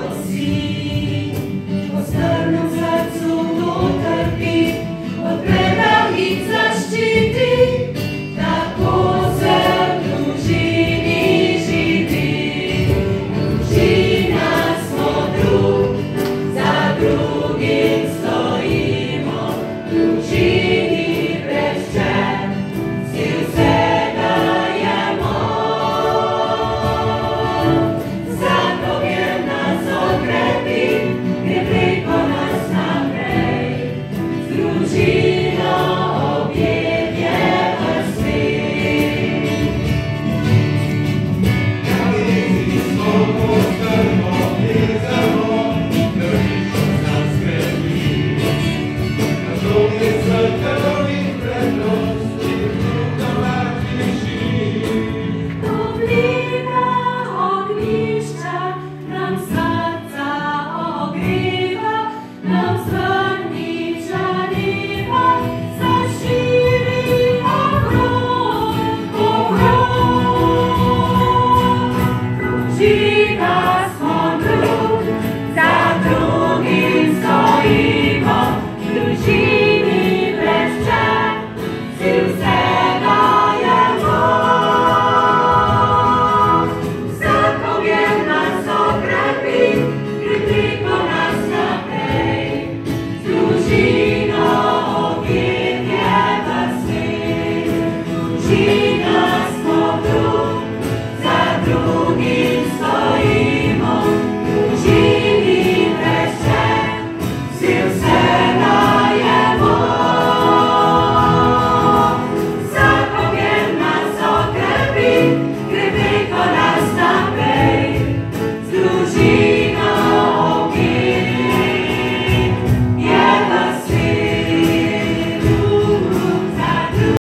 doce. cruz. Gina, oh, give us sin. Gina, stop